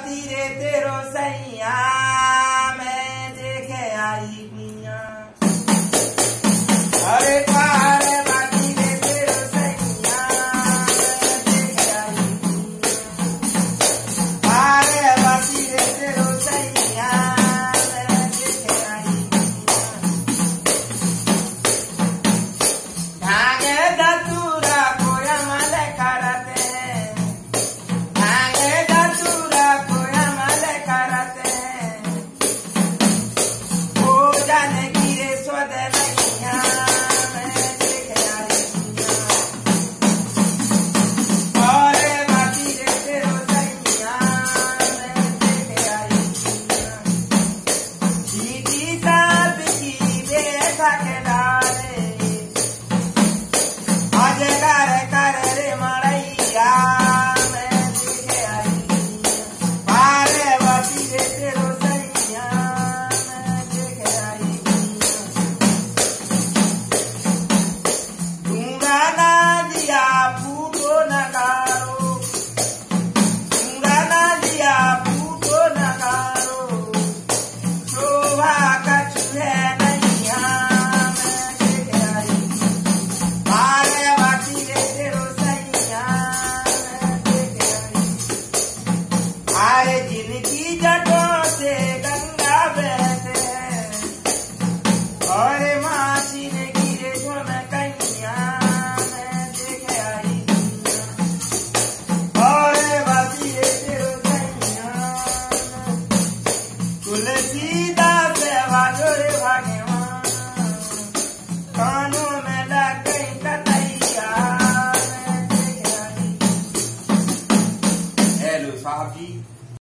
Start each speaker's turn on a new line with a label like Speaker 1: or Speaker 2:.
Speaker 1: धीरे तेरो सैया। आपकी